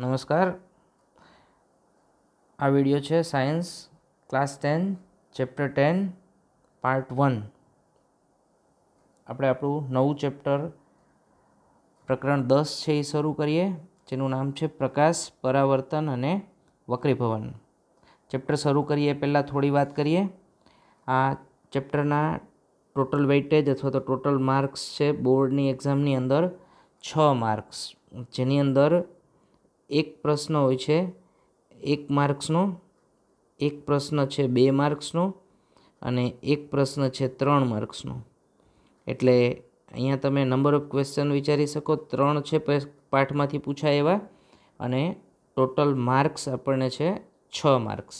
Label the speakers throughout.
Speaker 1: નમસ્કાર. આ વીડિયો છે science, class ten, chapter ten, part one. આપણે આપણું નવું ચેપ્ટર, પ્રકરણ દસ છે એ શરૂ કરીએ, જેનું નામ છે પ્રકાશ, પરાવર્તન અને વક્રીભવન. ચેપ્ટર શરૂ કરીએ, પહેલાં થોડી વાત કરીએ. આ ચેપ્ટરના ટોટલ વેઇટેજ અથવા તો ટોટલ માર્ક્સ છે બોર્ડની, એક્ઝામની અંદર છ માર્ક્સ. જેની અંદર એક પ્રશ્ન હોય છે, એક માર્ક્સનો, એક પ્રશ્ન છે બે માર્ક્સનો અને એક પ્રશ્ન છે ત્રણ માર્ક્સનો. એટલે અહીંયા તમે નંબર ઓફ ક્વેશ્ચન વિચારી શકો, ત્રણ છે પાઠમાંથી પૂછાય એવા અને ટોટલ માર્ક્સ આપણને છે છ માર્ક્સ.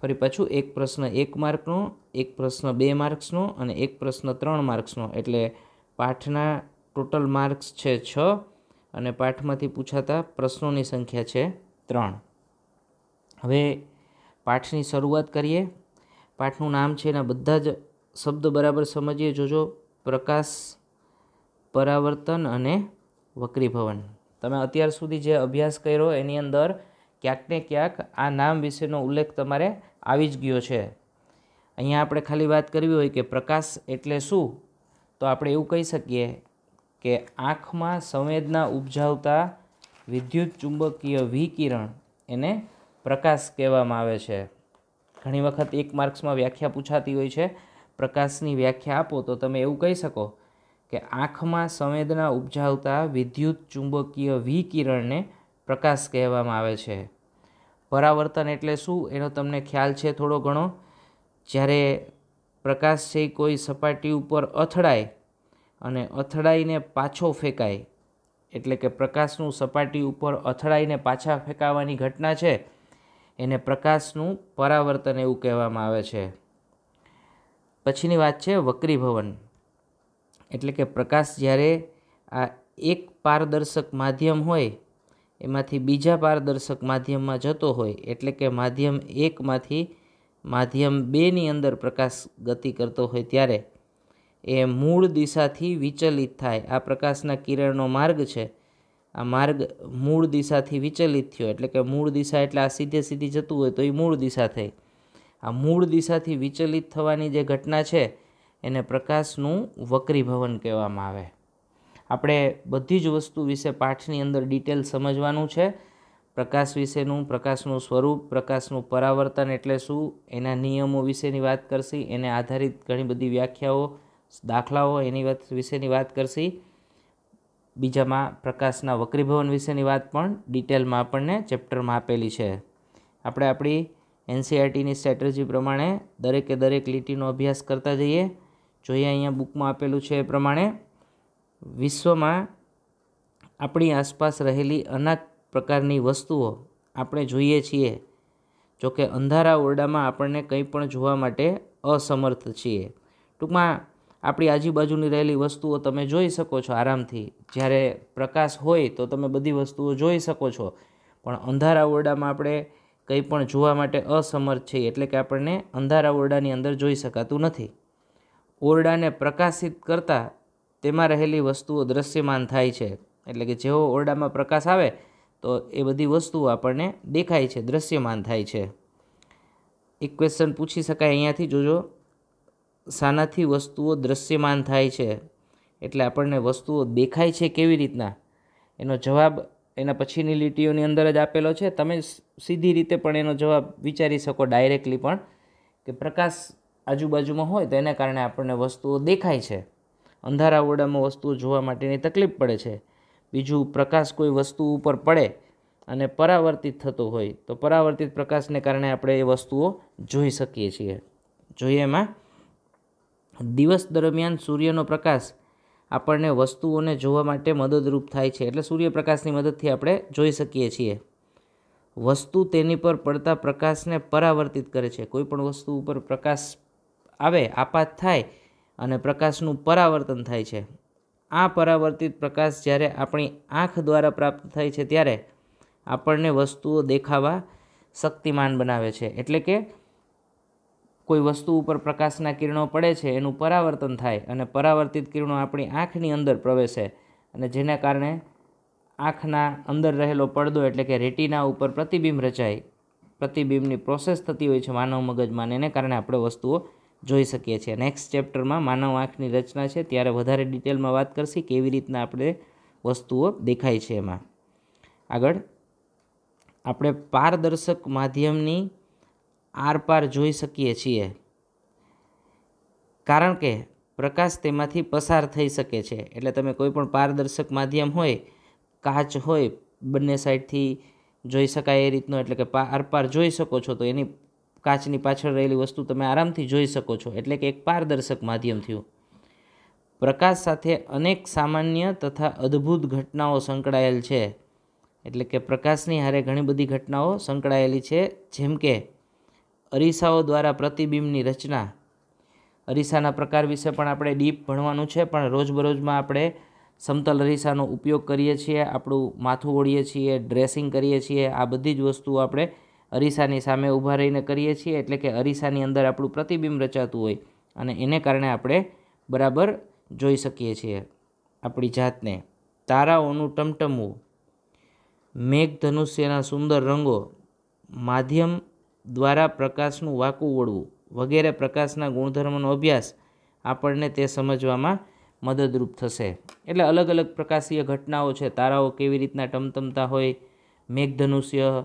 Speaker 1: ફરી પાછું એક પ્રશ્ન એક માર્કનો, એક પ્રશ્ન બે માર્ક્સનો અને એક પ્રશ્ન ત્રણ માર્ક્સનો. એટલે પાઠના ટોટલ માર્ક્સ છે છ અને પાઠમાંથી પૂછાતા પ્રશ્નોની સંખ્યા છે ત્રણ. હવે પાઠની શરૂઆત કરીએ. પાઠનું નામ છે એના બધા જ શબ્દ બરાબર સમજીએ. જોજો, પ્રકાશ, પરાવર્તન અને વક્રીભવન. તમે અત્યાર સુધી જે અભ્યાસ કર્યો એની અંદર ક્યાંક ને ક્યાંક આ નામ વિશેનો ઉલ્લેખ તમારે આવી જ ગયો છે. અહીંયા આપણે ખાલી વાત કરવી હોય કે પ્રકાશ એટલે શું? તો આપણે એવું કહી શકીએ કે આંખમાં સંવેદના ઉપજાવતા વિદ્યુત ચુંબકીય વિકિરણ એને પ્રકાશ કહેવામાં આવે છે. ઘણી વખત એક માર્ક્સમાં વ્યાખ્યા પૂછાતી હોય છે, પ્રકાશની વ્યાખ્યા આપો તો તમે એવું કહી શકો કે આંખમાં સંવેદના ઉપજાવતા વિદ્યુત ચુંબકીય વિકિરણને પ્રકાશ કહેવામાં આવે છે. પરાવર્તન એટલે શું એનો તમને ખ્યાલ છે થોડો ઘણો? જ્યારે પ્રકાશ છે કોઈ સપાટી ઉપર અથડાય અને અથડાઈને પાછો ફેંકાય. એટલે કે પ્રકાશનું સપાટી ઉપર અથડાઈને પાછા ફેંકાવાની ઘટના છે, એને પ્રકાશનું પરાવર્તન એવું કહેવામાં આવે છે. પછીની વાત છે વક્રીભવન. એટલે કે પ્રકાશ જ્યારે આ એક પારદર્શક માધ્યમ હોય, એમાંથી બીજા પારદર્શક માધ્યમમાં જતો હોય, એટલે કે માધ્યમ એકમાંથી માધ્યમ બેની અંદર પ્રકાશ ગતિ કરતો હોય ત્યારે એ મૂળ દિશાથી વિચલિત થાય. આ પ્રકાશના કિરણનો માર્ગ છે. આ માર્ગ મૂળ દિશાથી વિચલિત થયો. એટલે કે મૂળ દિશા એટલે આ સીધે સીધી જતું હોય તો એ મૂળ દિશા થઈ. આ મૂળ દિશાથી વિચલિત થવાની જે ઘટના છે, એને પ્રકાશનું વક્રીભવન કહેવામાં આવે. આપણે બધી જ વસ્તુ વિશે પાઠની અંદર ડિટેલ સમજવાનું છે. પ્રકાશ વિશેનું, પ્રકાશનું સ્વરૂપ, પ્રકાશનું પરાવર્તન એટલે શું, એના નિયમો વિશેની વાત કરશી. એને આધારિત ઘણી બધી વ્યાખ્યાઓ દાખલાઓ એની વિશેની વાત કરશી. બીજામાં પ્રકાશના વક્રીભવન વિશેની વાત પણ ડિટેલમાં આપણને ચેપ્ટરમાં આપેલી છે. આપણે આપણી એનસીઆરટીની સ્ટ્રેટજી પ્રમાણે દરેકે દરેક લીટીનો અભ્યાસ કરતા જઈએ. જોઈએ અહીંયા બુકમાં આપેલું છે એ પ્રમાણે. વિશ્વમાં આપણી આસપાસ રહેલી અનેક પ્રકારની વસ્તુઓ આપણે જોઈએ છીએ. જોકે અંધારા ઓરડામાં આપણને કંઈ પણ જોવા માટે અસમર્થ છીએ. ટૂંકમાં આપણી આજુબાજુની રહેલી વસ્તુઓ તમે જોઈ શકો છો આરામથી. જ્યારે પ્રકાશ હોય તો તમે બધી વસ્તુઓ જોઈ શકો છો. પણ અંધારા ઓરડામાં આપણે કંઈ પણ જોવા માટે અસમર્થ છીએ એટલે કે આપણને અંધારા ઓરડાની અંદર જોઈ શકાતું નથી. ઓરડાને પ્રકાશિત કરતાં તેમાં રહેલી વસ્તુઓ દૃશ્યમાન થાય છે. એટલે કે જેવો ઓરડામાં પ્રકાશ આવે તો એ બધી વસ્તુઓ આપણને દેખાય છે દૃશ્યમાન થાય છે. એક ક્વેશ્ચન પૂછી શકાય અહીંયાથી, જોજો. શાનાથી વસ્તુઓ દૃશ્યમાન થાય છે. એટલે આપણને વસ્તુઓ દેખાય છે કેવી રીતના? એનો જવાબ એના પછીની લીટીઓની અંદર જ આપેલો છે. તમે સીધી રીતે પણ એનો જવાબ વિચારી શકો ડાયરેક્ટલી પણ કે પ્રકાશ આજુબાજુમાં હોય તો એના કારણે આપણને વસ્તુઓ દેખાય છે. અંધારા ઓરડામાં વસ્તુઓ જોવા માટેની તકલીફ પડે છે. બીજું, પ્રકાશ કોઈ વસ્તુ ઉપર પડે અને પરાવર્તિત થતો હોય તો પરાવર્તિત પ્રકાશને કારણે આપણે એ વસ્તુઓ જોઈ શકીએ છીએ. જોઈએ એમાં દિવસ દરમિયાન સૂર્યનો પ્રકાશ આપણને વસ્તુઓને જોવા માટે મદદરૂપ થાય છે. એટલે સૂર્યપ્રકાશની મદદથી આપણે જોઈ શકીએ છીએ. વસ્તુ તેની પર પડતા પ્રકાશને પરાવર્તિત કરે છે. કોઈ પણ વસ્તુ ઉપર પ્રકાશ આવે, આપાત થાય અને પ્રકાશનું પરાવર્તન થાય છે. આ પરાવર્તિત પ્રકાશ જ્યારે આપણી આંખ દ્વારા પ્રાપ્ત થાય છે, ત્યારે આપણને વસ્તુઓ દેખાવા શક્તિમાન બનાવે છે. એટલે કે કોઈ વસ્તુ ઉપર પ્રકાશના કિરણો પડે છે, એનું પરાવર્તન થાય અને પરાવર્તિત કિરણો આપણી આંખની અંદર પ્રવેશે અને જેના કારણે આંખના અંદર રહેલો પડદો એટલે કે રેટિના ઉપર પ્રતિબિંબ રચાય. પ્રતિબિંબની પ્રોસેસ થતી હોય છે માનવ મગજમાં એને કારણે આપણે વસ્તુઓ જોઈ શકીએ છીએ. નેક્સ્ટ ચેપ્ટરમાં માનવ આંખની રચના છે, ત્યારે વધારે ડિટેલમાં વાત કરશી કેવી રીતના આપણે વસ્તુઓ દેખાય છે એમાં. આગળ, આપણે પારદર્શક માધ્યમની આરપાર જોઈ શકીએ છીએ. કારણ કે પ્રકાશ તેમાંથી પસાર થઈ શકે છે. એટલે તમે કોઈ પણ પારદર્શક માધ્યમ હોય, કાચ હોય, બંને સાઈડથી જોઈ શકાય એ રીતનો. એટલે કે આરપાર જોઈ શકો છો તો એની કાચની પાછળ રહેલી વસ્તુ તમે આરામથી જોઈ શકો છો. એટલે કે એક પારદર્શક માધ્યમ થયું. પ્રકાશ સાથે અનેક સામાન્ય તથા અદ્ભુત ઘટનાઓ સંકળાયેલ છે. એટલે કે પ્રકાશની હારે ઘણી બધી ઘટનાઓ સંકળાયેલી છે. જેમ કે અરીસાઓ દ્વારા પ્રતિબિંબની રચના. અરીસાના પ્રકાર વિશે પણ આપણે ડીપ ભણવાનું છે, પણ રોજબરોજમાં આપણે સમતલ અરીસાનો ઉપયોગ કરીએ છીએ, આપણું માથું ઓળીએ છીએ, ડ્રેસિંગ કરીએ છીએ, આ બધી જ વસ્તુઓ આપણે અરીસાની સામે ઊભા રહીને કરીએ છીએ, એટલે કે અરીસાની અંદર આપણું પ્રતિબિંબ રચાતું હોય અને એને કારણે આપણે બરાબર જોઈ શકીએ છીએ આપણી જાતને. તારાઓનું ટમટમવું મેઘધનુષ્યના સુંદર રંગો, માધ્યમ દ્વારા પ્રકાશનું વાકું વળવું વગેરે પ્રકાશના ગુણધર્મોનો અભ્યાસ આપણને તે સમજવામાં મદદરૂપ થશે. એટલે અલગ અલગ પ્રકાશીય ઘટનાઓ છે. તારાઓ કેવી રીતના ટમટમતા હોય, મેઘધનુષ્ય,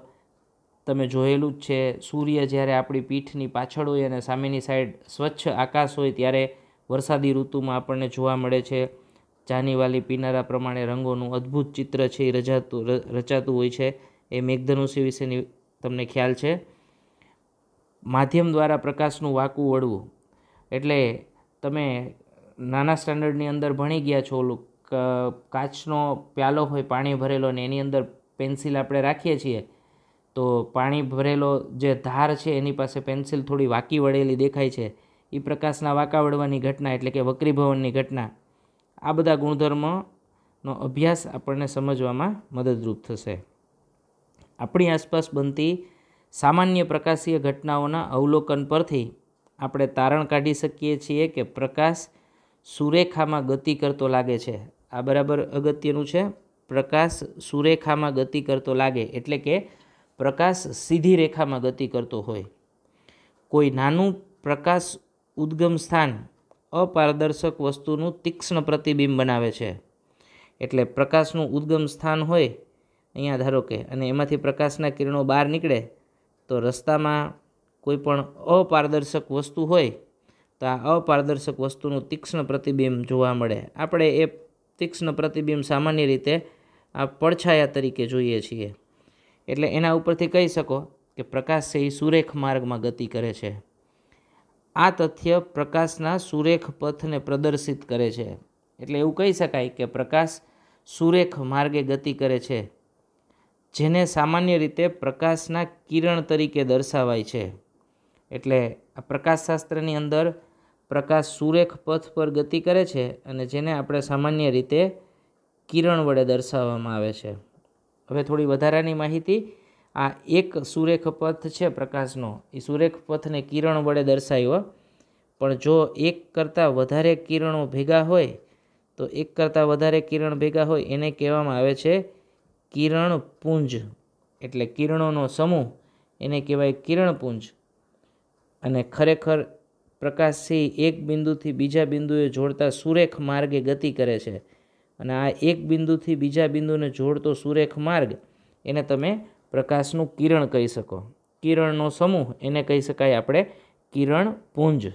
Speaker 1: તમે જોયેલું જ છે. સૂર્ય જ્યારે આપણી પીઠની પાછળ હોય અને સામેની સાઈડ સ્વચ્છ આકાશ હોય ત્યારે વરસાદી ઋતુમાં આપણને જોવા મળે છે. જાનીવાલી પીનારા પ્રમાણે રંગોનું અદ્ભુત ચિત્ર છે. એ રચાતું રચાતું હોય છે. એ મેઘધનુષ્ય વિશેની તમને ખ્યાલ છે. માધ્યમ દ્વારા પ્રકાશનું વાંકું વળવું. એટલે તમે નાના સ્ટાન્ડર્ડની અંદર ભણી ગયા છો, ઓલું કાચનો પ્યાલો હોય, પાણી ભરેલો ને એની અંદર પેન્સિલ આપણે રાખીએ છીએ, તો પાણી ભરેલો જે ધાર છે, એની પાસે પેન્સિલ થોડી વાંકી વળેલી દેખાય છે. એ પ્રકાશના વાંકા વળવાની ઘટના એટલે કે વક્રીભવનની ઘટના. આ બધા ગુણધર્મોનો અભ્યાસ આપણને સમજવામાં મદદરૂપ થશે. આપણી આસપાસ બનતી સામાન્ય પ્રકાશીય ઘટનાઓના અવલોકન પરથી આપણે તારણ કાઢી શકીએ છીએ કે પ્રકાશ સુરેખામાં ગતિ કરતો લાગે છે. આ બરાબર અગત્યનું છે. પ્રકાશ સુરેખામાં ગતિ કરતો લાગે એટલે કે પ્રકાશ સીધી રેખામાં ગતિ કરતો હોય. કોઈ નાનું પ્રકાશ ઉદ્ગમ સ્થાન અપારદર્શક વસ્તુનું તીક્ષ્ણ પ્રતિબિંબ બનાવે છે. એટલે પ્રકાશનું ઉદ્ગમ સ્થાન હોય, અહીંયા ધારો કે, અને એમાંથી પ્રકાશના કિરણો બહાર નીકળે તો રસ્તામાં કોઈ પણ અપારદર્શક વસ્તુ હોય, તો આ અપારદર્શક વસ્તુનું તીક્ષ્ણ પ્રતિબિંબ જોવા મળે. આપણે એ તીક્ષ્ણ પ્રતિબિંબ સામાન્ય રીતે આ પડછાયા તરીકે જોઈએ છીએ. એટલે એના ઉપરથી કહી શકો કે પ્રકાશ છે એ સુરેખ માર્ગમાં ગતિ કરે છે. આ તથ્ય પ્રકાશના સુરેખ પથને પ્રદર્શિત કરે છે. એટલે એવું કહી શકાય કે પ્રકાશ સુરેખ માર્ગે ગતિ કરે છે. જેને સામાન્ય રીતે પ્રકાશના કિરણ તરીકે દર્શાવાય છે. એટલે આ પ્રકાશશાસ્ત્રની અંદર પ્રકાશ સુરેખ પથ પર ગતિ કરે છે અને જેને આપણે સામાન્ય રીતે કિરણ વડે દર્શાવવામાં આવે છે. હવે થોડી વધારાની માહિતી. આ એક સુરેખ પથ છે પ્રકાશનો. એ સુરેખ પથને કિરણ વડે દર્શાવ્યો. પણ જો એક કરતાં વધારે કિરણો ભેગા હોય, તો એક કરતાં વધારે કિરણ ભેગા હોય, એને કહેવામાં આવે છે કિરણપુંજ એટલે કિરણોનો સમૂહ એને કહેવાય કિરણપુંજ અને ખરેખર પ્રકાશથી એક બિંદુથી બીજા બિંદુએ જોડતા સુરેખ માર્ગે ગતિ કરે છે. અને આ એક બિંદુથી બીજા બિંદુને જોડતો સુરેખ માર્ગ એને તમે પ્રકાશનું કિરણ કહી શકો. કિરણનો સમૂહ એને કહી શકાય આપણે કિરણપુંજ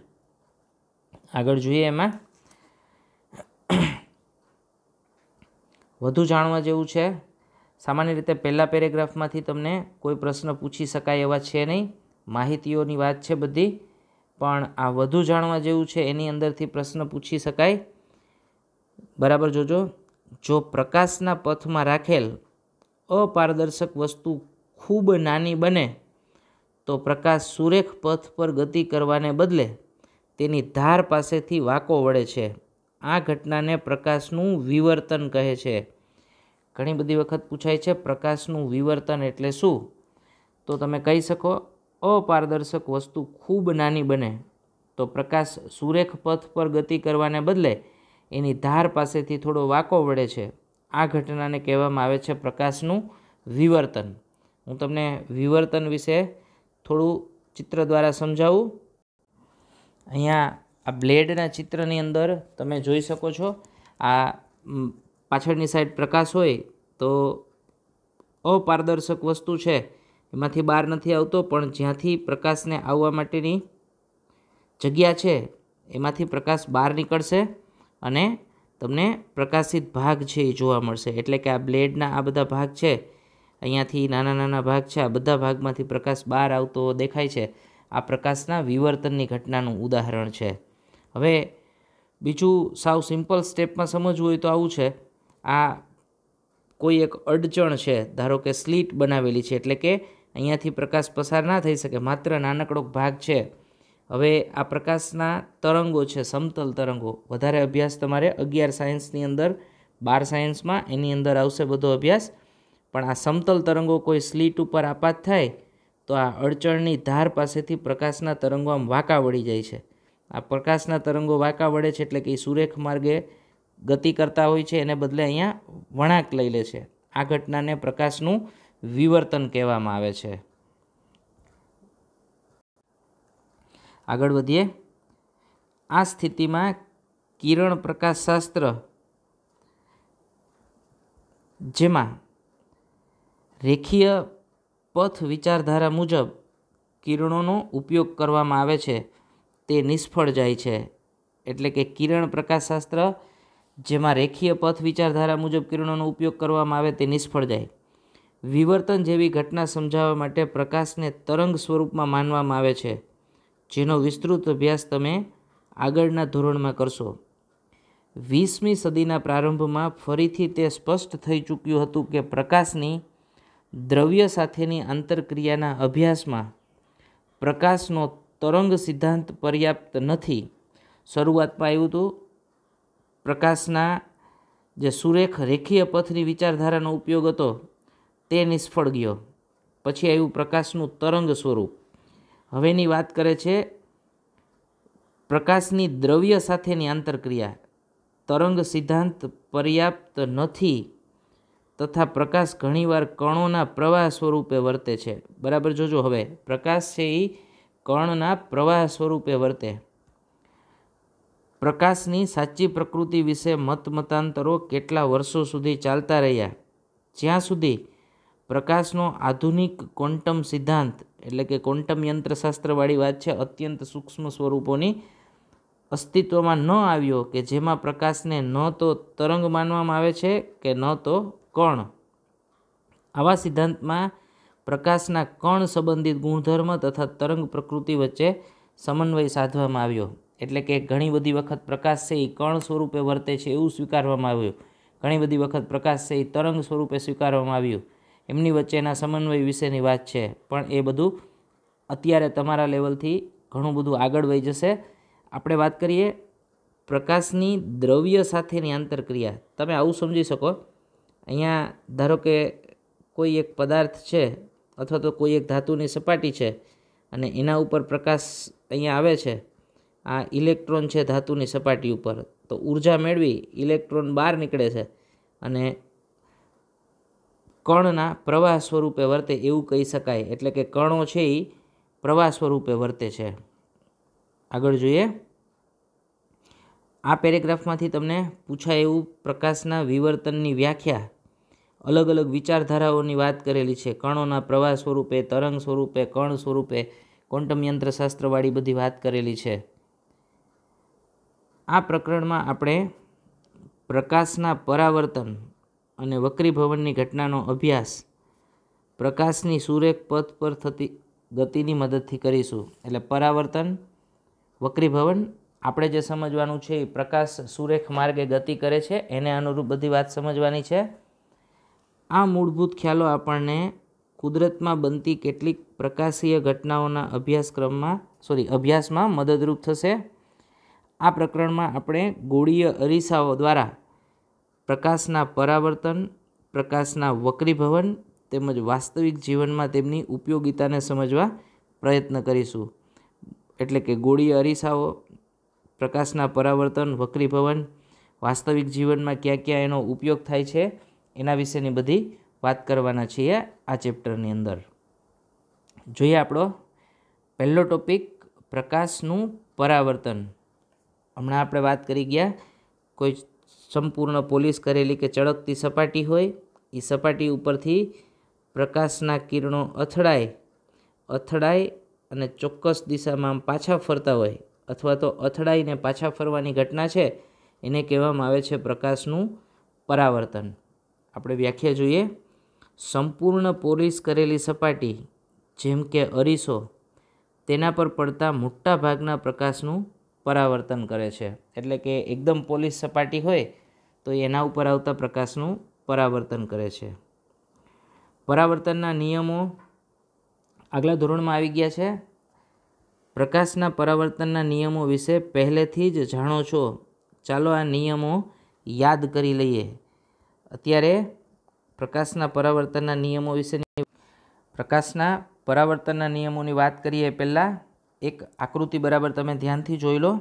Speaker 1: આગળ જોઈએ એમાં. વધુ જાણવા જેવું છે સામાન્ય રીતે પહેલાં પેરેગ્રાફમાંથી તમને કોઈ પ્રશ્ન પૂછી શકાય એવા છે નહીં. માહિતીઓની વાત છે બધી. પણ આ વધુ જાણવા જેવું છે એની અંદરથી પ્રશ્ન પૂછી શકાય. બરાબર જોજો. જો પ્રકાશના પથમાં રાખેલ અપારદર્શક વસ્તુ ખૂબ નાની બને, તો પ્રકાશ સુરેખ પથ પર ગતિ કરવાને બદલે તેની ધાર પાસેથી વાંકો વળે છે. આ ઘટનાને પ્રકાશનું વિવર્તન કહે છે. ઘણી બધી વખત પૂછાય છે, પ્રકાશનું વિવર્તન એટલે શું? તો તમે કહી શકો, અપારદર્શક વસ્તુ ખૂબ નાની બને. તો પ્રકાશ સુરેખ પથ પર ગતિ કરવાને બદલે એની ધાર પાસેથી થોડો વાંકો વળે છે. આ ઘટનાને કહેવામાં આવે છે પ્રકાશનું વિવર્તન. હું તમને વિવર્તન વિશે થોડું ચિત્ર દ્વારા સમજાવું. અહીંયા આ બ્લેડના ચિત્રની અંદર તમે જોઈ શકો છો, આ પાછળની સાઈડ પ્રકાશ હોય તો અપારદર્શક વસ્તુ છે. એમાંથી બહાર નથી આવતો, પણ જ્યાંથી પ્રકાશને આવવા માટેની જગ્યા છે, એમાંથી પ્રકાશ બહાર નીકળશે અને તમને પ્રકાશિત ભાગ છે એ જોવા મળશે. એટલે કે આ બ્લેડના આ બધા ભાગ છે, અહીંયાથી નાના નાના ભાગ છે, આ બધા ભાગમાંથી પ્રકાશ બહાર આવતો દેખાય છે. આ પ્રકાશના વિવર્તનની ઘટનાનું ઉદાહરણ છે. હવે બીજું સાવ સિમ્પલ સ્ટેપમાં સમજવું હોય તો આવું છે. આ કોઈ એક અડચણ છે, ધારો કે સ્લીટ બનાવેલી છે, એટલે કે અહીંયાથી પ્રકાશ પસાર ના થઈ શકે, માત્ર નાનકડો ભાગ છે. હવે આ પ્રકાશના તરંગો છે, સમતલ તરંગો. વધારે અભ્યાસ તમારે અગિયાર સાયન્સની અંદર, બાર સાયન્સમાં એની અંદર આવશે બધો અભ્યાસ. પણ આ સમતલ તરંગો કોઈ સ્લીટ ઉપર આપાત થાય, તો આ અડચણની ધાર પાસેથી પ્રકાશના તરંગો આમ વાંકા વળી જાય છે. આ પ્રકાશના તરંગો વાંકા વળે છે, એટલે કે એ સુરેખ માર્ગે ગતિ કરતા હોય છે, એને બદલે અહીંયા વળાંક લઈ લે છે. આ ઘટનાને પ્રકાશનું વિવર્તન કહેવામાં આવે છે. આગળ વધીએ. આ સ્થિતિમાં કિરણ પ્રકાશશાસ્ત્ર જેમાં રેખીય પથ વિચારધારા મુજબ કિરણોનો ઉપયોગ કરવામાં આવે છે, તે નિષ્ફળ જાય છે. એટલે કે કિરણ પ્રકાશશાસ્ત્ર જેમાં રેખીય પથ વિચારધારા મુજબ કિરણોનો ઉપયોગ કરવામાં આવે તે નિષ્ફળ જાય. વિવર્તન જેવી ઘટના સમજાવવા માટે પ્રકાશને તરંગ સ્વરૂપમાં માનવામાં આવે છે, જેનો વિસ્તૃત અભ્યાસ તમે આગળના ધોરણમાં કરશો. વીસમી સદીના પ્રારંભમાં ફરીથી તે સ્પષ્ટ થઈ ચૂક્યું હતું કે પ્રકાશની દ્રવ્ય સાથેની આંતરક્રિયાના અભ્યાસમાં પ્રકાશનો તરંગ સિદ્ધાંત પર્યાપ્ત નથી. શરૂઆતમાં આવ્યું હતું પ્રકાશના જે સુરેખ રેખીય પથની વિચારધારાનો ઉપયોગ હતો, તે નિષ્ફળ ગયો. પછી આવ્યું પ્રકાશનું તરંગ સ્વરૂપ. હવેની વાત કરે છે, પ્રકાશની દ્રવ્ય સાથેની આંતરક્રિયા. તરંગ સિદ્ધાંત પર્યાપ્ત નથી તથા પ્રકાશ ઘણીવાર કણોના પ્રવાહ સ્વરૂપે વર્તે છે. બરાબર જોજો હવે. પ્રકાશ છે એ કણના પ્રવાહ સ્વરૂપે વર્તે. પ્રકાશની સાચી પ્રકૃતિ વિશે મતમતાંતરો કેટલા વર્ષો સુધી ચાલતા રહ્યા? જ્યાં સુધી પ્રકાશનો આધુનિક ક્વોન્ટમ સિદ્ધાંત, એટલે કે ક્વોન્ટમ યંત્રશાસ્ત્રવાળી વાત છે, અત્યંત સૂક્ષ્મ સ્વરૂપોની અસ્તિત્વમાં ન આવ્યો કે જેમાં પ્રકાશને ન તો તરંગ માનવામાં આવે છે કે ન તો કણ. આવા સિદ્ધાંતમાં પ્રકાશના કણ સંબંધિત ગુણધર્મ તથા તરંગ પ્રકૃતિ વચ્ચે સમન્વય સાધવામાં આવ્યો. એટલે કે ઘણી બધી વખત પ્રકાશ છે એ કણ સ્વરૂપે વર્તે છે એવું સ્વીકારવામાં આવ્યું. ઘણી બધી વખત પ્રકાશ છે એ તરંગ સ્વરૂપે સ્વીકારવામાં આવ્યું. એમની વચ્ચેના સમન્વય વિશેની વાત છે. પણ એ બધું અત્યારે તમારા લેવલથી ઘણું બધું આગળ વહી જશે. આપણે વાત કરીએ પ્રકાશની દ્રવ્ય સાથેની આંતરક્રિયા. તમે આવું સમજી શકો. અહીંયા ધારો કે કોઈ એક પદાર્થ છે અથવા તો કોઈ એક ધાતુની સપાટી છે અને એના ઉપર પ્રકાશ અહીંયા આવે છે. આ ઇલેક્ટ્રોન છે ધાતુની સપાટી ઉપર. તો ઊર્જા મેળવી ઇલેક્ટ્રોન બહાર નીકળે છે અને કણના પ્રવાહ સ્વરૂપે વર્તે એવું કહી શકાય. એટલે કે કણો છે એ પ્રવાહ સ્વરૂપે વર્તે છે. આગળ જોઈએ. આ પેરેગ્રાફમાંથી તમને પૂછાય એવું પ્રકાશના વિવર્તનની વ્યાખ્યા. અલગ અલગ વિચારધારાઓની વાત કરેલી છે. કણોના પ્રવાહ સ્વરૂપે, તરંગ સ્વરૂપે કણ સ્વરૂપે, ક્વોન્ટમ યંત્રશાસ્ત્રવાળી બધી વાત કરેલી છે. આ પ્રકરણમાં આપણે પ્રકાશના પરાવર્તન અને વક્રીભવનની ઘટનાનો અભ્યાસ પ્રકાશની સુરેખ પથ પર થતી ગતિની મદદથી કરીશું. એટલે પરાવર્તન, વક્રીભવન, આપણે જે સમજવાનું છે એ પ્રકાશ સુરેખ માર્ગે ગતિ કરે છે, એને અનુરૂપ બધી વાત સમજવાની છે. આ મૂળભૂત ખ્યાલો આપણને કુદરતમાં બનતી કેટલીક પ્રકાશીય ઘટનાઓના અભ્યાસક્રમમાં સોરી અભ્યાસમાં મદદરૂપ થશે. આ પ્રકરણમાં આપણે ગોળીય અરીસાઓ દ્વારા પ્રકાશના પરાવર્તન, પ્રકાશના વક્રીભવન તેમજ વાસ્તવિક જીવનમાં તેમની ઉપયોગિતાને સમજવા પ્રયત્ન કરીશું. એટલે કે ગોળીય અરીસાઓ, પ્રકાશના પરાવર્તન વક્રીભવન વાસ્તવિક જીવનમાં ક્યાં ક્યાં એનો ઉપયોગ થાય છે, એના વિશેની બધી વાત કરવાના છીએ આ ચેપ્ટરની અંદર. જોઈએ આપણો પહેલો ટોપિક, પ્રકાશનું પરાવર્તન. હમણાં આપણે વાત કરી ગયા, કોઈ સંપૂર્ણ પોલીસ કરેલી કે ચળકતી સપાટી હોય, એ સપાટી ઉપરથી પ્રકાશના કિરણો અથડાય અથડાય અને ચોક્કસ દિશામાં પાછા ફરતા હોય અથવા તો અથડાઈને પાછા ફરવાની ઘટના છે, એને કહેવામાં આવે છે પ્રકાશનું પરાવર્તન. આપણે વ્યાખ્યા જોઈએ. સંપૂર્ણ પોલીસ કરેલી સપાટી, જેમ કે અરીસો, તેના પર પડતા મોટા ભાગના પ્રકાશનું પરાવર્તન કરે છે. એટલે કે એકદમ પોલીસ સપાટી હોય તો એના ઉપર આવતા પ્રકાશનું પરાવર્તન કરે છે. પરાવર્તનના નિયમો આગલા ધોરણમાં આવી ગયા છે. પ્રકાશના પરાવર્તનના નિયમો વિશે પહેલેથી જ જાણો છો. ચાલો આ નિયમો યાદ કરી લઈએ. અત્યારે પ્રકાશના પરાવર્તનના નિયમો વિશેની પ્રકાશના પરાવર્તનના નિયમોની વાત કરીએ પહેલાં. એક આકૃતિ બરાબર તમે ધ્યાનથી જોઈ લો.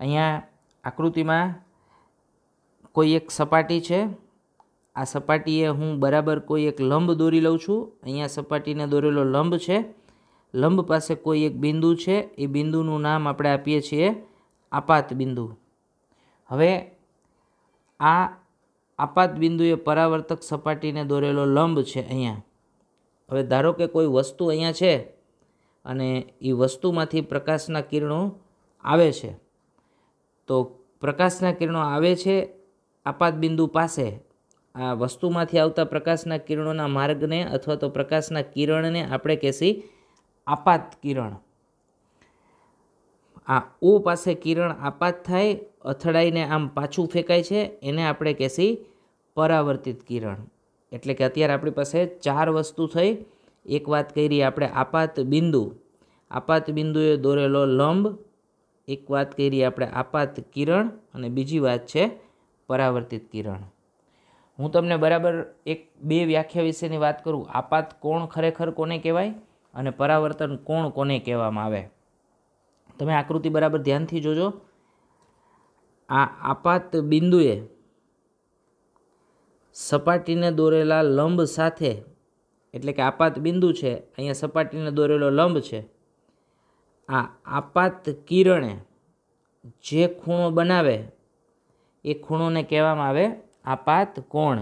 Speaker 1: અહીંયા આકૃતિમાં કોઈ એક સપાટી છે. આ સપાટીએ હું બરાબર કોઈ એક લંબ દોરી લઉં છું. અહીંયા સપાટીને દોરેલો લંબ છે. લંબ પાસે કોઈ એક બિંદુ છે. એ બિંદુનું નામ આપણે આપીએ છીએ આપાત બિંદુ. હવે આ આપાત બિંદુએ પરાવર્તક સપાટીને દોરેલો લંબ છે અહીંયા. હવે ધારો કે કોઈ વસ્તુ અહીંયા છે. અને એ વસ્તુમાંથી પ્રકાશના કિરણો આવે છે. તો પ્રકાશના કિરણો આવે છે આપાત બિંદુ પાસે. આ વસ્તુમાંથી આવતા પ્રકાશના કિરણોના માર્ગને અથવા તો પ્રકાશના કિરણને આપણે કહેશી આપાત કિરણ. આ ઓ પાસે કિરણ આપાત થાય, અથડાઈને આમ પાછું ફેંકાય છે, એને આપણે કહેશી પરાવર્તિત કિરણ. એટલે કે અત્યારે આપણી પાસે ચાર વસ્તુ થઈ. એક વાત કરી આપણે આપાત બિંદુ. આપાત બિંદુએ દોરેલો લંબ. એક વાત કરી આપણે આપાત કિરણ અને બીજી વાત છે પરાવર્તિત કિરણ. હું તમને બરાબર એક બે વ્યાખ્યા વિશેની વાત કરું. આપાત કોણ ખરેખર કોને કહેવાય અને પરાવર્તન કોણ કોને કહેવામાં આવે? તમે આકૃતિ બરાબર ધ્યાનથી જોજો. આ આપાત બિંદુએ સપાટીને દોરેલા લંબ સાથે એટલે કે આપાત બિંદુ છે, અહીંયા સપાટીને દોરેલો લંબ છે. આ આપાત કિરણે જે ખૂણો બનાવે, એ ખૂણોને કહેવામાં આવે આપાત કોણ.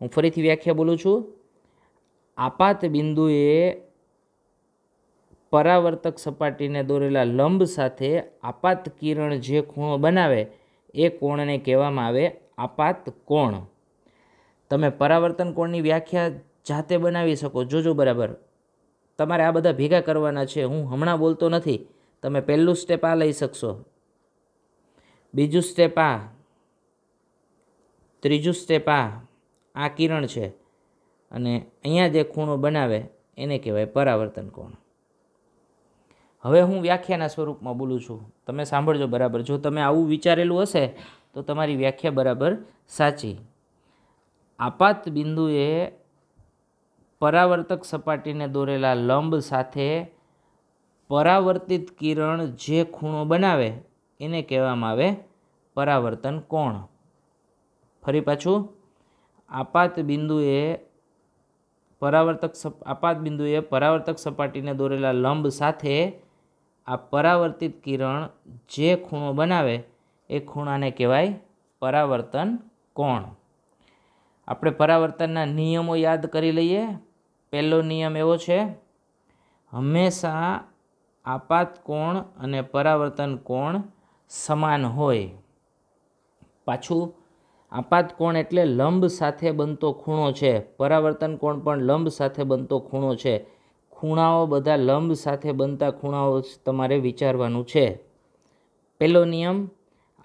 Speaker 1: હું ફરીથી વ્યાખ્યા બોલું છું. આપાત બિંદુએ પરાવર્તક સપાટીને દોરેલા લંબ સાથે આપાત કિરણ જે ખૂણો બનાવે, એ કોણને કહેવામાં આવે આપાત કોણ. તમે પરાવર્તન કોણની વ્યાખ્યા જાતે બનાવી શકો. જોજો બરાબર. તમારે આ બધા ભેગા કરવાના છે. હું હમણાં બોલતો નથી. તમે પહેલું સ્ટેપ આ લઈ શકશો. બીજું સ્ટેપ આ. ત્રીજું સ્ટેપ આ. આ કિરણ છે. અને અહીંયા જે ખૂણો બનાવે, એને કહેવાય પરાવર્તન કોણ. હવે હું વ્યાખ્યાના સ્વરૂપમાં બોલું છું. તમે સાંભળજો બરાબર. જો તમે આવું વિચારેલું હશે, તો તમારી વ્યાખ્યા બરાબર સાચી. આપાત બિંદુએ પરાવર્તક સપાટીને દોરેલા લંબ સાથે પરાવર્તિત કિરણ જે ખૂણો બનાવે, એને કહેવામાં આવે પરાવર્તન કોણ? ફરી પાછું, આપાત બિંદુએ પરાવર્તક આપાત બિંદુએ પરાવર્તક સપાટીને દોરેલા લંબ સાથે આ પરાવર્તિત કિરણ જે ખૂણો બનાવે, એ ખૂણાને કહેવાય પરાવર્તન કોણ? આપણે પરાવર્તનના નિયમો યાદ કરી લઈએ. પહેલો નિયમ એવો છે, હંમેશા આપાત કોણ અને પરાવર્તન કોણ સમાન હોય. પાછું આપાત કોણ એટલે લંબ સાથે બનતો ખૂણો છે પરાવર્તન કોણ પણ લંબ સાથે બનતો ખૂણો છે. ખૂણાઓ બધા લંબ સાથે બનતા ખૂણાઓ તમારે વિચારવાનું છે. પહેલો નિયમ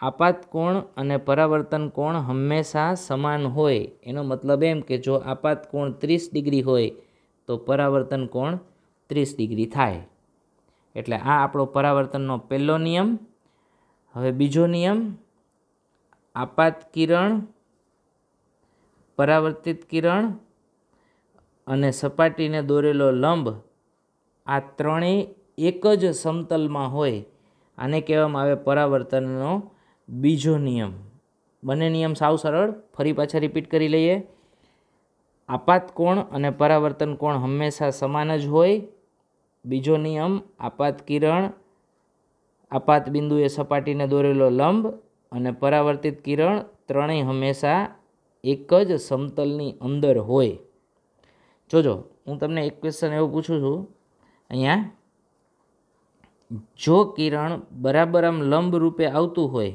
Speaker 1: આપાત કોણ અને પરાવર્તન કોણ હંમેશા સમાન હોય. એનો મતલબ એમ કે જો આપાત કોણ ત્રીસ ડિગ્રી હોય તો પરાવર્તન કોણ? ત્રીસ ડિગ્રી થાય. એટલે આ આપણો પરાવર્તનનો પહેલો નિયમ. હવે બીજો નિયમ, આપાત કિરણ, પરાવર્તિત કિરણ અને સપાટીને દોરેલો લંબ આ ત્રણેય એક જ સમતલમાં હોય. આને કહેવામાં આવે પરાવર્તનનો બીજો નિયમ. બંને નિયમ સાવ સરળ. ફરી પાછા રિપીટ કરી લઈએ. આપાત કોણ અને પરાવર્તન કોણ હંમેશા સમાન જ હોય? બીજો નિયમ, આપાત કિરણ, આપાત બિંદુએ સપાટીને દોરેલો લંબ અને પરાવર્તિત કિરણ ત્રણેય હંમેશા એક જ સમતલની અંદર હોય. જોજો, હું તમને એક ક્વેશ્ચન એવું પૂછું છું. અહીંયા, જો કિરણ બરાબર આમ લંબ રૂપે આવતું હોય,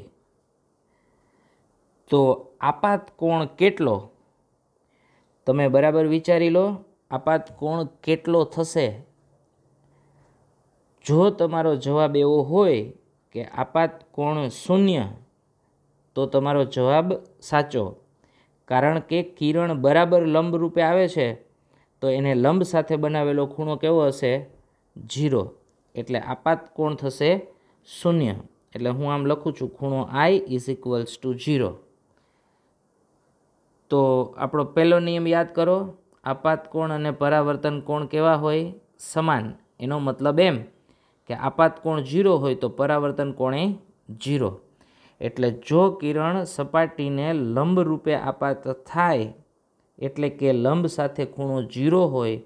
Speaker 1: તો આપાત કોણ કેટલો? તમે બરાબર વિચારી લો, આપાત કોણ કેટલો થશે? જો તમારો જવાબ એવો હોય કે આપાત કોણ શૂન્ય, તો તમારો જવાબ સાચો. કારણ કે કિરણ બરાબર લંબ રૂપે આવે છે, તો એને લંબ સાથે બનાવેલો ખૂણો કેવો હશે? જીરો એટલે આપાત કોણ થશે? શૂન્ય. એટલે હું આમ લખું છું, ખૂણો I is equals to zero તો આપણો પહેલો નિયમ યાદ કરો, આપાત કોણ અને પરાવર્તન કોણ કેવા હોય? સમાન. એનો મતલબ એમ કે આપાત કોણ જીરો હોય તો પરાવર્તન કોણે જીરો એટલે જો કિરણ સપાટીને લંબ રૂપે આપાત થાય, એટલે કે લંબ સાથે ખૂણો જીરો હોય,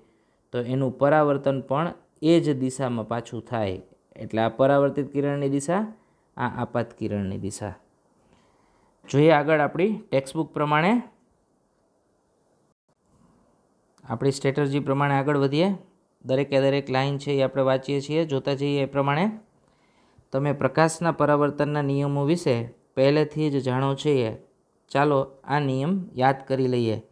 Speaker 1: તો એનું પરાવર્તન પણ એ જ દિશામાં પાછું થાય. એટલે આ પરાવર્તિત કિરણની દિશા, આ આપાત કિરણની દિશા. જોઈએ આગળ આપણી ટેક્સ્ટબુક પ્રમાણે. આપણી સ્ટ્રેટર્જી પ્રમાણે આગળ વધીએ. દરેકે દરેક લાઈન છે એ આપણે વાંચીએ છીએ, જોતા જઈએ એ પ્રમાણે. તમે પ્રકાશના પરાવર્તનના નિયમો વિશે પહેલેથી જ જાણો છીએ ચાલો આ નિયમ યાદ કરી લઈએ.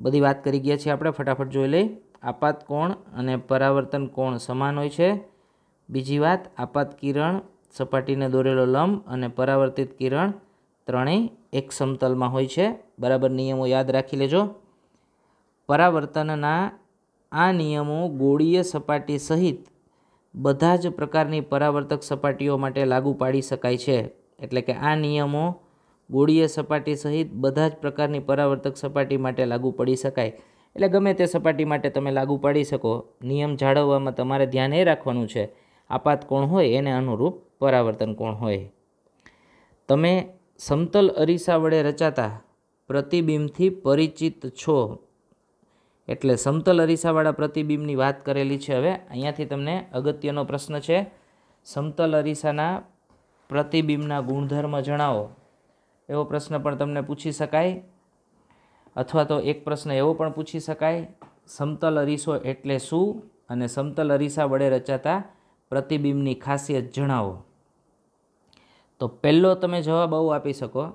Speaker 1: બધી વાત કરી ગયા છીએ આપણે, ફટાફટ જોઈ લઈ આપાત કોણ અને પરાવર્તન કોણ સમાન હોય છે? બીજી વાત, આપાત કિરણ સપાટીને દોરેલો લંબ અને પરાવર્તિત કિરણ ત્રણેય એક સમતલમાં હોય છે. બરાબર નિયમો યાદ રાખી લેજો. પરાવર્તનના આ નિયમો ગોળીય સપાટી સહિત બધા જ પ્રકારની પરાવર્તક સપાટીઓ માટે લાગુ પાડી શકાય છે. એટલે કે આ નિયમો ગોળીય સપાટી સહિત બધા જ પ્રકારની પરાવર્તક સપાટી માટે લાગુ પડી શકાય. એટલે ગમે તે સપાટી માટે તમે લાગુ પાડી શકો, નિયમ જાળવવામાં તમારે ધ્યાન એ રાખવાનું છે. આપાત કોણ હોય એને અનુરૂપ પરાવર્તન કોણ હોય. તમે સમતલ અરીસા વડે રચાતા પ્રતિબિંબથી પરિચિત છો. એટલે સમતલ અરીસાવાળા પ્રતિબિંબની વાત કરેલી છે હવે. અહીંયાથી તમને અગત્યનો પ્રશ્ન છે. સમતલ અરીસાના પ્રતિબિંબના ગુણધર્મ જણાવો. એવો પ્રશ્ન પણ તમને પૂછી શકાય. અથવા તો એક પ્રશ્ન એવો પણ પૂછી શકાય. સમતલ અરીસો એટલે શું? અને સમતલ અરીસા વડે રચાતા પ્રતિબિંબની ખાસિયત જણાવો. તો પહેલો તમે જવાબ આવો આપી શકો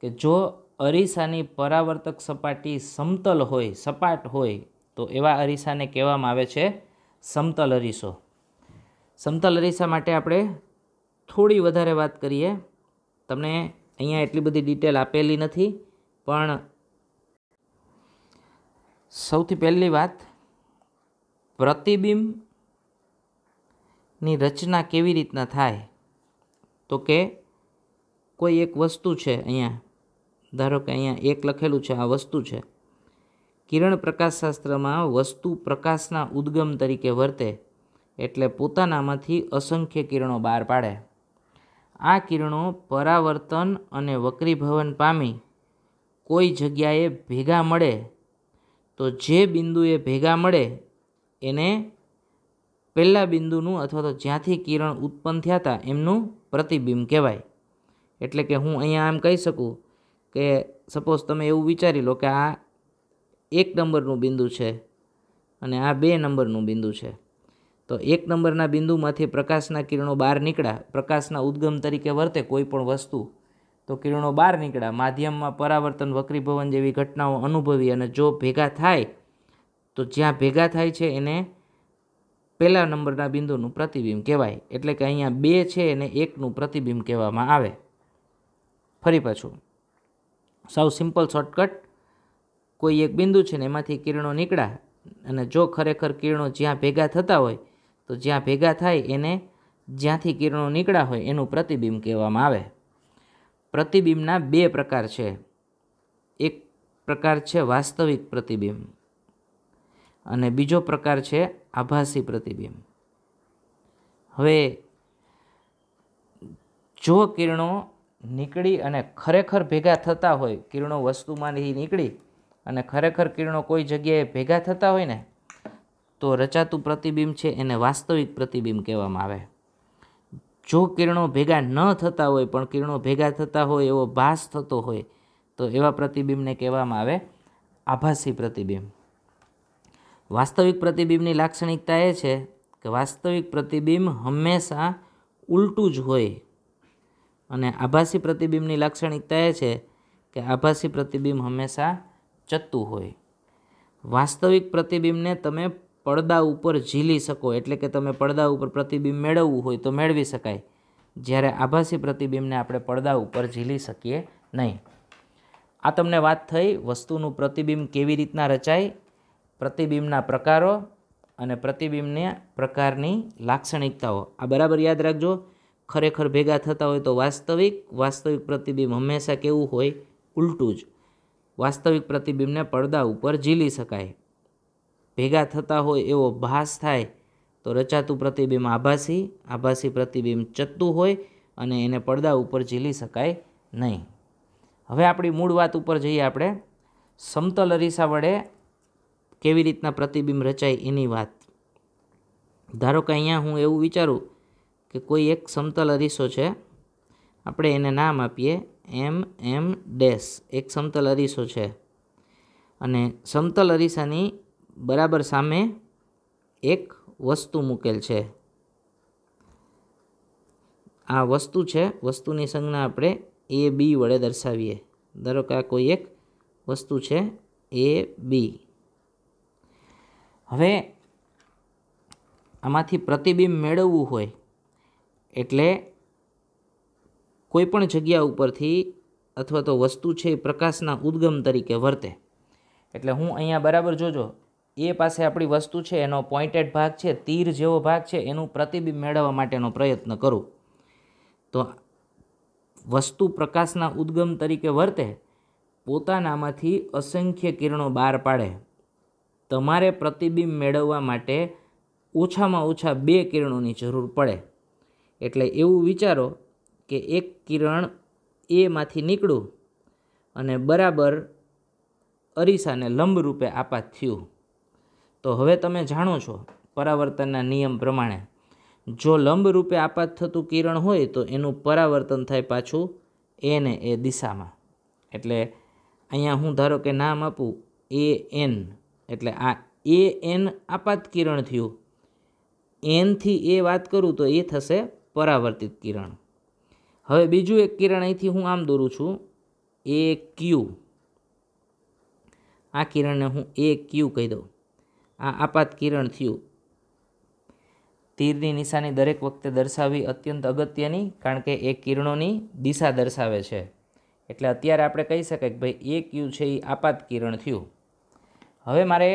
Speaker 1: કે જો અરીસાની પરાવર્તક સપાટી સમતલ હોય, સપાટ હોય, તો એવા અરીસાને કહેવામાં આવે છે સમતલ અરીસો. સમતલ અરીસા માટે આપણે થોડી વધારે વાત કરીએ. તમને અહીંયા એટલી બધી ડિટેલ આપેલી નથી, પણ સૌથી પહેલી વાત, પ્રતિબિંબની રચના કેવી રીતના થાય? તો કે કોઈ એક વસ્તુ છે અહીંયા. ધારો કે અહીંયા એક લખેલું છે, આ વસ્તુ છે. કિરણ પ્રકાશશાસ્ત્રમાં વસ્તુ પ્રકાશના ઉદ્ગમ તરીકે વર્તે એટલે પોતાનામાંથી અસંખ્ય કિરણો બહાર પાડે. આ કિરણો પરાવર્તન અને વક્રીભવન પામી કોઈ જગ્યાએ ભેગા મળે તો જે બિંદુએ ભેગા મળે એને પહેલાં બિંદુનું અથવા તો જ્યાંથી કિરણ ઉત્પન્ન થયા હતા એમનું પ્રતિબિંબ કહેવાય. એટલે કે હું અહીંયા આમ કહી શકું કે સપોઝ તમે એવું વિચારી લો કે આ એક નંબરનું બિંદુ છે અને આ બે નંબરનું બિંદુ છે. તો એક નંબરના બિંદુમાંથી પ્રકાશના કિરણો બહાર નીકળ્યા, પ્રકાશના ઉદ્ગમ તરીકે વર્તે કોઈ પણ વસ્તુ, તો કિરણો બહાર નીકળ્યા, માધ્યમમાં પરાવર્તન, વક્રીભવન જેવી ઘટનાઓ અનુભવી અને જો ભેગા થાય, તો જ્યાં ભેગા થાય છે એને પહેલા નંબરના બિંદુનું પ્રતિબિંબ કહેવાય. એટલે કે અહીંયા બે છે એને એકનું પ્રતિબિંબ કહેવામાં આવે. ફરી પાછું. સાવ સિમ્પલ શોર્ટકટ. કોઈ એક બિંદુ છે ને એમાંથી કિરણો નીકળ્યા અને જો ખરેખર કિરણો જ્યાં ભેગા થતા હોય, તો જ્યાં ભેગા થાય એને જ્યાંથી કિરણો નીકળ્યા હોય એનું પ્રતિબિંબ કહેવામાં આવે. પ્રતિબિંબના બે પ્રકાર છે. એક પ્રકાર છે વાસ્તવિક પ્રતિબિંબ અને બીજો પ્રકાર છે આભાસી પ્રતિબિંબ. હવે, જો કિરણો નીકળી અને ખરેખર ભેગા થતા હોય, કિરણો વસ્તુમાંથી નીકળી અને ખરેખર કિરણો કોઈ જગ્યાએ ભેગા થતા હોય ને, તો રચાતું પ્રતિબિંબ છે એને વાસ્તવિક પ્રતિબિંબ કહેવામાં આવે. જો કિરણો ભેગા ન થતા હોય, પણ કિરણો ભેગા થતા હોય એવો ભાસ થતો હોય, તો એવા પ્રતિબિંબને કહેવામાં આવે આભાસી પ્રતિબિંબ. વાસ્તવિક પ્રતિબિંબની લાક્ષણિકતા એ છે કે વાસ્તવિક પ્રતિબિંબ હંમેશા ઉલટું જ હોય અને આભાસી પ્રતિબિંબની લાક્ષણિકતા એ છે કે આભાસી પ્રતિબિંબ હંમેશા ચત્તું હોય. વાસ્તવિક પ્રતિબિંબને તમે પડદા ઉપર ઝીલી શકો, એટલે કે તમે પડદા ઉપર પ્રતિબિંબ મેળવવું હોય તો મેળવી શકાય. જ્યારે આભાસી પ્રતિબિંબને આપણે પડદા ઉપર ઝીલી શકીએ નહીં. આ તમને વાત થઈ વસ્તુનું પ્રતિબિંબ કેવી રીતના રચાય, પ્રતિબિંબના પ્રકારો અને પ્રતિબિંબને પ્રકારની લાક્ષણિકતાઓ. આ બરાબર યાદ રાખજો. ખરેખર ભેગા થતા હોય તો વાસ્તવિક વાસ્તવિક પ્રતિબિંબ હંમેશા કેવું હોય? ઉલટું જ. વાસ્તવિક પ્રતિબિંબને પડદા ઉપર ઝીલી શકાય. ભેગા થતા હોય એવો ભાસ થાય તો રચાતું પ્રતિબિંબ આભાસી આભાસી પ્રતિબિંબ ચત્તું હોય અને એને પડદા ઉપર ઝીલી શકાય નહીં. હવે આપણી મૂળ વાત ઉપર જઈએ આપણે. સમતલ અરીસા વડે કેવી રીતના પ્રતિબિંબ રચાય એની વાત. ધારો કે અહીંયા હું એવું વિચારું કે કોઈ એક સમતલ અરીસો છે, આપણે એને નામ આપીએ એમ એમ ડેશ. એક સમતલ અરીસો છે. અને સમતલ અરીસાની બરાબર સામે એક વસ્તુ મૂકેલ છે. આ વસ્તુ છે, વસ્તુની સંજ્ઞા આપણે એ બી વડે દર્શાવીએ. ધારો કે આ કોઈ એક વસ્તુ છે, એ બી. હવે આમાંથી પ્રતિબિંબ મેળવવું હોય એટલે કોઈપણ જગ્યા ઉપરથી અથવા તો વસ્તુ છે એ પ્રકાશના ઉદ્ગમ તરીકે વર્તે. એટલે હું અહીંયા બરાબર જોજો, એ પાસે આપણી વસ્તુ છે, એનો પોઈન્ટેડ ભાગ છે, તીર જેવો ભાગ છે, એનું પ્રતિબિંબ મેળવવા માટેનો પ્રયત્ન કરું. તો વસ્તુ પ્રકાશના ઉદ્ગમ તરીકે વર્તે, પોતાનામાંથી અસંખ્ય કિરણો બહાર પાડે. તમારે પ્રતિબિંબ મેળવવા માટે ઓછામાં ઓછા બે કિરણોની જરૂર પડે. એટલે એવું વિચારો કે એક કિરણ એમાંથી નીકળું અને બરાબર અરીસાને લંબરૂપે આપાત થયું. તો હવે તમે જાણો છો પરાવર્તનના નિયમ પ્રમાણે. જો લંબરૂપે આપાત થતું કિરણ હોય તો એનું પરાવર્તન થાય પાછું એ ને એ દિશામાં. એટલે અહીંયા હું ધારો કે નામ આપું એ એન એટલે આ એ એન આપાત કિરણ થયું. એનથી એ વાત કરું તો એ થશે પરાવર્તિત કિરણ. હવે બીજું એક કિરણ અહીંથી હું આમ દોરું છું. એ ક્યુ આ કિરણને હું એ ક્યુ કહી દઉં. આ આપાત કિરણ થયું. તીરની નિશાની દરેક વખતે દર્શાવવી અત્યંત અગત્યની, કારણ કે એ કિરણોની દિશા દર્શાવે છે. એટલે અત્યારે આપણે કહી શકાય કે ભાઈ એ ક્યુ છે એ આપાત કિરણ થયું. હવે મારે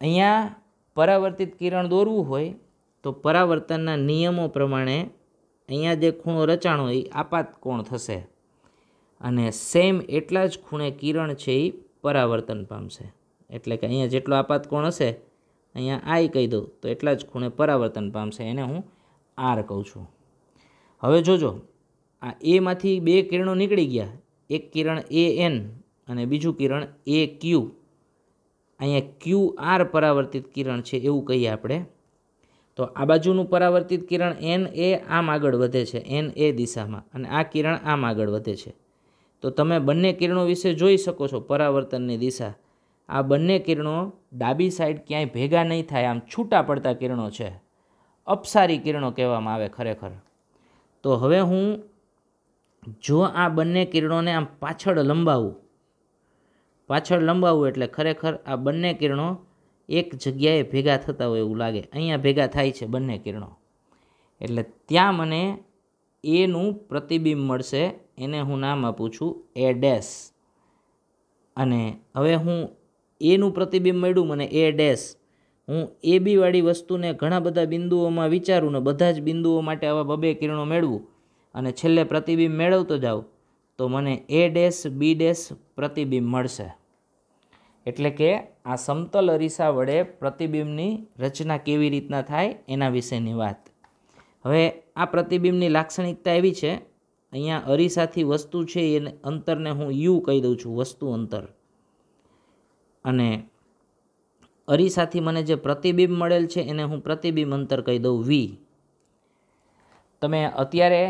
Speaker 1: અહીંયા પરાવર્તિત કિરણ દોરવું હોય તો પરાવર્તનના નિયમો પ્રમાણે અહીંયા જે ખૂણો રચાણો એ આપાત કોણ થશે? અને સેમ એટલા જ ખૂણે કિરણ છે એ પરાવર્તન પામશે એટલે કે અહીંયા જેટલો આપાત કોણ હશે, અહીંયા આઈ કહી દઉં, તો એટલા જ ખૂણે પરાવર્તન પામશે એને હું આર કહું છું. હવે જોજો, આ એમાંથી બે કિરણો નીકળી ગયા. એક કિરણ એ એન અને બીજું કિરણ એ ક્યુ અહીંયા ક્યુ આર પરાવર્તિત કિરણ છે એવું કહીએ આપણે. તો આ બાજુનું પરાવર્તિત કિરણ એન એ આમ આગળ વધે છે. એન એ દિશામાં અને આ કિરણ આમ આગળ વધે છે. તો તમે બંને કિરણો વિશે જોઈ શકો છો પરાવર્તનની દિશા. આ બંને કિરણો ડાબી સાઈડ ક્યાંય ભેગા નહીં થાય, આમ છૂટા પડતા કિરણો છે. અપસારી કિરણો કહેવામાં આવે ખરેખર. તો હવે હું જો આ બંને કિરણોને આમ પાછળ લંબાવું, પાછળ લંબાવવું એટલે ખરેખર આ બંને કિરણો એક જગ્યાએ ભેગા થતા હોય એવું લાગે. અહીંયા ભેગા થાય છે બંને કિરણો. એટલે ત્યાં મને એનું પ્રતિબિંબ મળશે. એને હું નામ આપું છું એ ડેશ અને હવે હું એનું પ્રતિબિંબ મળ્યું, મને એ ડેશ હું એ બીવાળી વસ્તુને ઘણા બધા બિંદુઓમાં વિચારું ને બધા જ બિંદુઓ માટે આવા બબે કિરણો મેળવું અને છેલ્લે પ્રતિબિંબ મેળવતો જાઉં, તો મને એ ડેશ બી ડેશ પ્રતિબિંબ મળશે. એટલે કે આ સમતલ અરીસા વડે પ્રતિબિંબની રચના કેવી રીતના થાય એના વિશેની વાત. હવે આ પ્રતિબિંબની લાક્ષણિકતા એવી છે, અહીંયા અરીસાથી વસ્તુ છે એને અંતરને હું યુ કહી દઉં છું, વસ્તુ અંતર. અને અરીસાથી મને જે પ્રતિબિંબ મળેલ છે એને હું પ્રતિબિંબ અંતર કહી દઉં, વી. તમે અત્યારે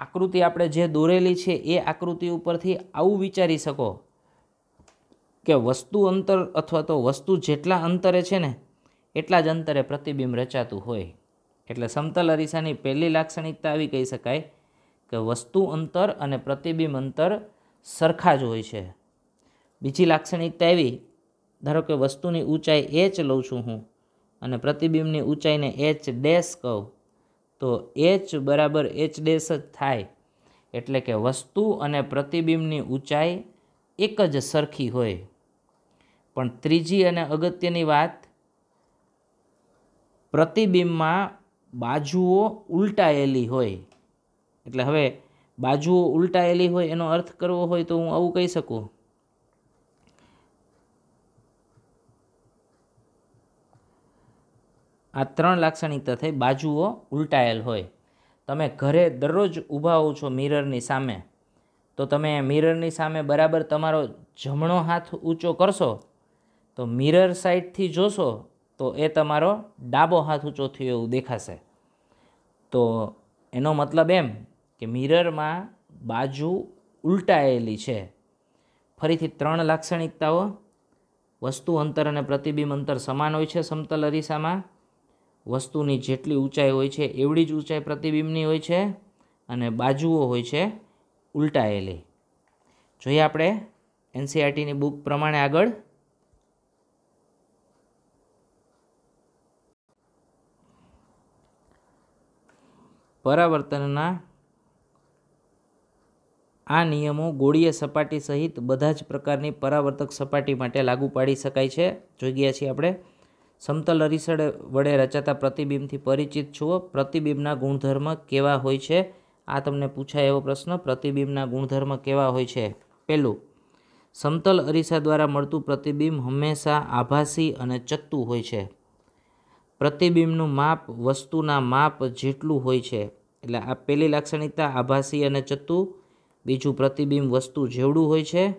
Speaker 1: આકૃતિ આપણે જે દોરેલી છે એ આકૃતિ ઉપરથી આવું વિચારી શકો. કે વસ્તુ અંતર અથવા તો વસ્તુ જેટલા અંતરે છે ને, એટલા જ અંતરે પ્રતિબિંબ રચાતું હોય. એટલે સમતલ અરીસાની પહેલી લાક્ષણિકતા આવી કહી શકાય કે વસ્તુ અંતર અને પ્રતિબિંબ અંતર સરખા જ હોય છે. બીજી લાક્ષણિકતા એવી, ધારો કે વસ્તુની ઊંચાઈ એચ લઉં છું હું અને પ્રતિબિંબની ઊંચાઈને એચ ડેશ કહું, તો એચ બરાબર એચ ડેશ જ થાય. એટલે કે વસ્તુ અને પ્રતિબિંબની ઊંચાઈ એક જ સરખી હોય. પણ ત્રીજી અને અગત્યની વાત, પ્રતિબિંબમાં બાજુઓ ઉલટાયેલી હોય. એટલે હવે બાજુઓ ઉલટાયેલી હોય એનો અર્થ કરવો હોય તો હું આવું કહી શકું. આ ત્રણ લાક્ષણિકતા થઈ, બાજુઓ ઉલટાયેલ હોય. તમે ઘરે દરરોજ ઊભા હો છો મિરરની સામે, તો તમે મિરરની સામે બરાબર તમારો જમણો હાથ ઊંચો કરશો તો મિરર સાઈડથી જોશો, તો એ તમારો ડાબો હાથ ઊંચો થયો એવું દેખાશે. તો એનો મતલબ એમ કે મિરરમાં બાજુ ઉલટાયેલી છે. ફરીથી ત્રણ લાક્ષણિકતાઓ. વસ્તુ, અંતર અને પ્રતિબિંબ અંતર સમાન હોય છે સમતલ અરીસામાં. વસ્તુની જેટલી ઊંચાઈ હોય છે એવડી જ ઊંચાઈ પ્રતિબિંબની હોય છે અને બાજુઓ હોય છે ઉલટાયેલી. જોઈએ આપણે એનસીઆરટીની બુક પ્રમાણે આગળ. પરાવર્તનના આ નિયમો ગોળીય સપાટી સહિત બધા જ પ્રકારની પરાવર્તક સપાટી માટે લાગુ પાડી શકાય છે. જોઈ ગયા છીએ આપણે. સમતલ અરીસડ વડે રચાતા પ્રતિબિંબથી પરિચિત છો પ્રતિબિંબના ગુણધર્મ કેવા હોય છે? આ તમને પૂછાય એવો પ્રશ્ન. પ્રતિબિંબના ગુણધર્મ કેવા હોય છે? પહેલું, સમતલ અરીસા દ્વારા મળતું પ્રતિબિંબ હંમેશા આભાસી અને ચત્તું હોય છે. પ્રતિબિંબનું માપ વસ્તુના માપ જેટલું હોય છે. એટલે આ પહેલી લાક્ષણિકતા આભાસી અને ચત્તુ બીજું પ્રતિબિંબ વસ્તુ જેવડું હોય છે,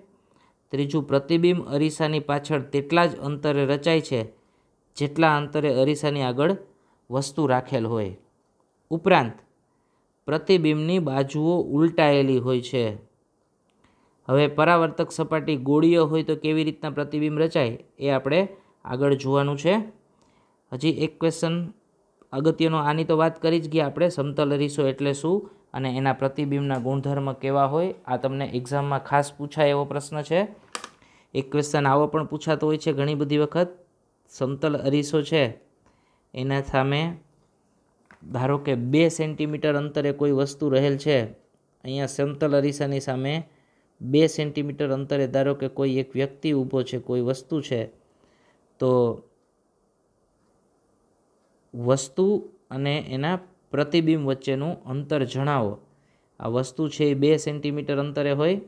Speaker 1: ત્રીજું પ્રતિબિંબ અરીસાની પાછળ તેટલા જ અંતરે રચાય છે, જેટલા અંતરે અરીસાની આગળ વસ્તુ રાખેલ હોય. ઉપરાંત, પ્રતિબિંબની બાજુઓ ઉલટાયેલી હોય છે. હવે પરાવર્તક સપાટી ગોળીઓ હોય તો કેવી રીતના પ્રતિબિંબ રચાય એ આપણે આગળ જોવાનું છે. હજી એક ક્વેશ્ચન અગત્યનો આની તો વાત કરી જ ગયા આપણે, સમતલ અરીસો એટલે શું અને એના પ્રતિબિંબના ગુણધર્મ કેવા હોય? આ તમને એક્ઝામમાં ખાસ પૂછાય એવો પ્રશ્ન છે. એક ક્વેશ્ચન આવો પણ પૂછાતો હોય છે ઘણી બધી વખત. સમતલ અરીસો છે, એના સામે ધારો કે બે સેન્ટીમીટર અંતરે કોઈ વસ્તુ રહેલ છે, અહીંયા સમતલ અરીસાની સામે બે સેન્ટીમીટર અંતરે ધારો કે કોઈ એક વ્યક્તિ ઊભો છે, કોઈ વસ્તુ છે, તો વસ્તુ અને એના પ્રતિબિંબ વચ્ચેનું અંતર જણાવો. આ વસ્તુ છે એ બે સેન્ટીમીટર અંતરે હોય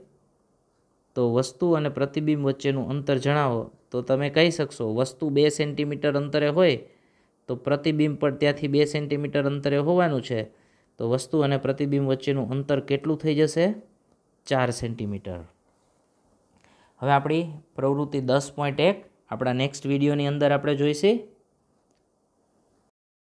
Speaker 1: તો વસ્તુ અને પ્રતિબિંબ વચ્ચેનું અંતર જણાવો. તો તમે કહી શકશો, વસ્તુ બે સેન્ટીમીટર અંતરે હોય તો પ્રતિબિંબ પણ ત્યાંથી બે સેન્ટીમીટર અંતરે હોવાનું છે. તો વસ્તુ અને પ્રતિબિંબ વચ્ચેનું અંતર કેટલું થઈ જશે? ચાર સેન્ટીમીટર. હવે આપણી પ્રવૃત્તિ દસ પોઈન્ટ એક, આપણા નેક્સ્ટ વિડીયોની અંદર આપણે જોઈશી.